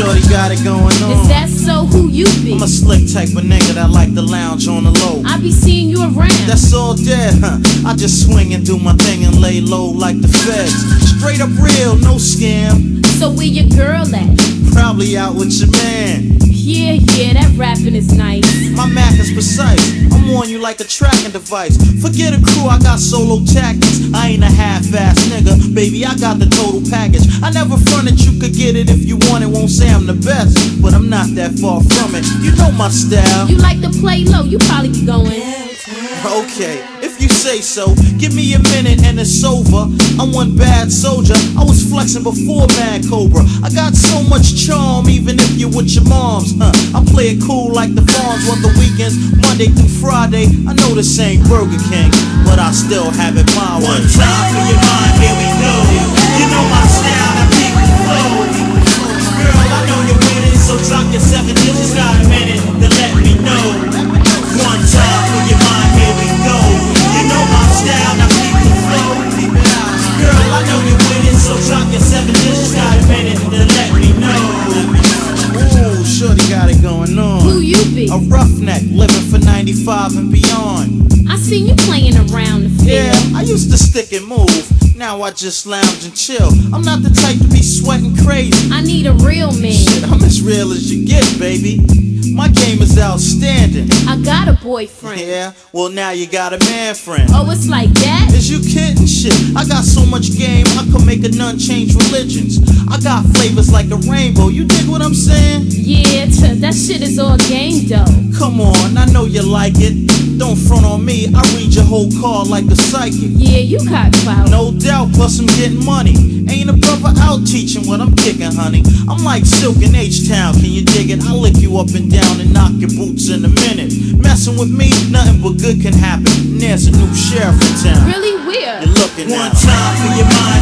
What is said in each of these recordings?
Shorty got it going on. Is that so who you be? I'm a slick type of nigga that like to lounge on the low. I be seeing you around. That's all dead, huh? I just swing and do my thing and lay low like the feds. Straight up real, no scam. So where your girl at? Probably out with your man. Yeah, yeah, that rapping is nice. My math is precise. I'm on you like a tracking device. Forget a crew, I got solo tactics. I ain't a half-ass nigga, baby. I got the total package. I never fronted you could get it won't say I'm the best, but I'm not that far from it. You know my style. You like to play low, you probably be going. Okay, if you say so, give me a minute and it's over. I'm one bad soldier. I was flexing before Mad Cobra. I got so much charm, even if you're with your moms. Huh? I play it cool like the farms on the weekends, Monday through Friday. I know this ain't Burger King, but I still have it my way. One time for your mind, here we go. You know my A roughneck, living for 95 and beyond. I seen you playing around the field. Yeah. I used to stick and move. Now I just lounge and chill. I'm not the type to be sweating crazy. I need a real man. Shit, I'm as real as you get, baby. My game is outstanding. I got a boyfriend. Yeah, well now you got a man friend. Oh, it's like that? Is you kidding? Shit, I got so much game, I could make a nun change religions. I got flavors like a rainbow, you dig what I'm saying? Yeah, that shit is all game though. Come on, I know you like it. Don't front on me, I read your whole card like a psychic. Yeah, you got clout. No doubt, plus I'm getting money. Ain't a brother out teaching what I'm kicking, honey. I'm like Silk in H-Town, can you dig it? I'll lick you up and down and knock your boots in a minute. Messing with me, nothing but good can happen. And there's a new sheriff in town. Really weird. You're looking One time for your mind,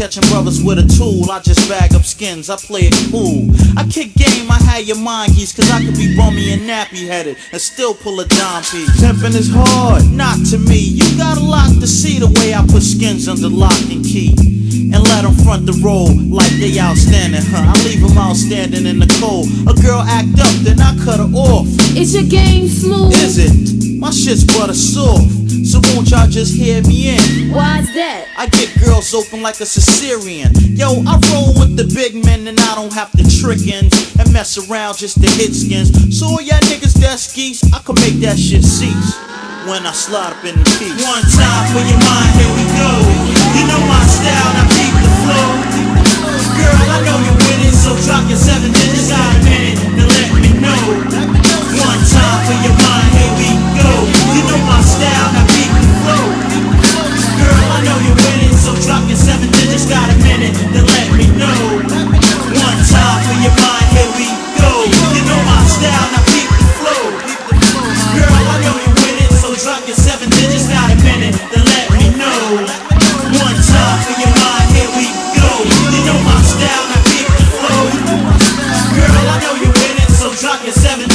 catching brothers with a tool. I just bag up skins, I play it cool. I kick game, I had your mind geese, cause I could be bummy and nappy headed and still pull a dime piece. Pimping is hard, not to me. You got a lot to see the way I put skins under lock and key. And let them front the roll like they outstanding, huh? I leave them outstanding in the cold. A girl act up, then I cut her off. Is your game smooth? Is it? My shit's butter soft. So won't y'all just hear me in? Why's that? I get girls open like a Caesarean. Yo, I roll with the big men and I don't have to trick ins and mess around just to hit skins. So all y'all niggas that skis, I can make that shit cease when I slide up in the piece. One time for your mind, here we go. You know my style, now keep the flow. Girl, I know you're winning, so drop your seven digits out a minute Glock seven.